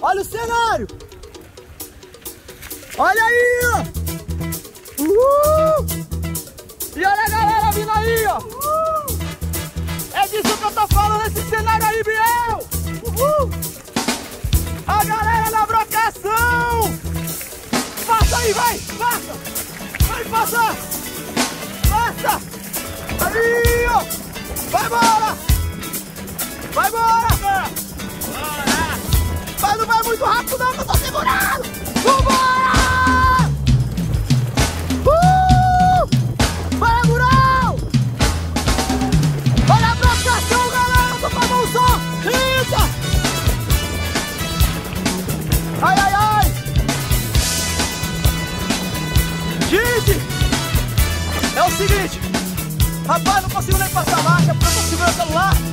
Olha o cenário! Olha aí, ó! Uhul! E olha a galera vindo aí, ó! Uhul! É disso que eu tô falando, esse cenário aí, Biel! Uhul! A galera da brocação! Passa aí, vai! Passa! Vai passar! Passa! Aí, ó! Vai embora! Vai embora! Rápido não, que eu tô segurando! Vambora! Uh! Vai, Murão! Olha a brocação, galera! Tô com a mão só! Eita! Ai, ai, ai! Gente! É o seguinte! Rapaz, não consigo nem passar a marcha porque eu tô segurando o celular